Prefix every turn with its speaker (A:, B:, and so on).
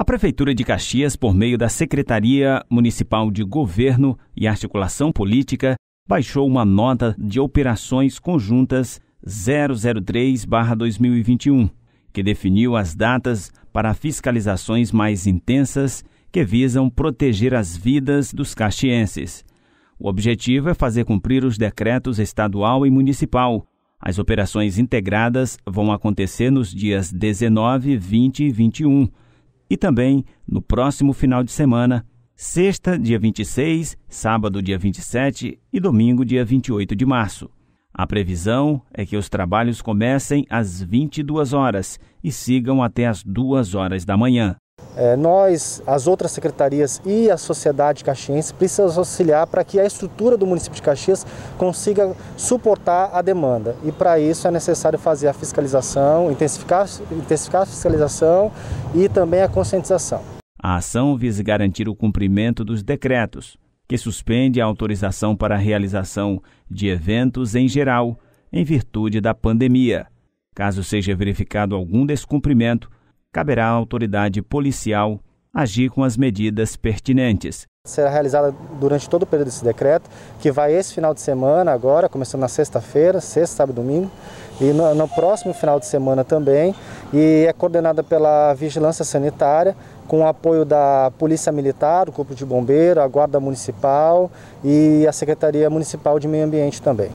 A: A Prefeitura de Caxias, por meio da Secretaria Municipal de Governo e Articulação Política, baixou uma nota de operações conjuntas 003-2021, que definiu as datas para fiscalizações mais intensas que visam proteger as vidas dos caxienses. O objetivo é fazer cumprir os decretos estadual e municipal. As operações integradas vão acontecer nos dias 19, 20 e 21 e também no próximo final de semana, sexta, dia 26, sábado, dia 27 e domingo, dia 28 de março. A previsão é que os trabalhos comecem às 22 horas e sigam até às 2 horas da manhã.
B: É, nós, as outras secretarias e a sociedade caxiense precisamos auxiliar para que a estrutura do município de Caxias consiga suportar a demanda. E para isso é necessário fazer a fiscalização, intensificar, intensificar a fiscalização e também a conscientização.
A: A ação visa garantir o cumprimento dos decretos, que suspende a autorização para a realização de eventos em geral, em virtude da pandemia. Caso seja verificado algum descumprimento, caberá à autoridade policial agir com as medidas pertinentes.
B: Será realizada durante todo o período desse decreto, que vai esse final de semana agora, começando na sexta-feira, sexta, sábado e domingo, e no, no, próximo final de semana também, e é coordenada pela Vigilância Sanitária, com o apoio da Polícia Militar, o Corpo de Bombeiro, a Guarda Municipal e a Secretaria Municipal de Meio Ambiente também.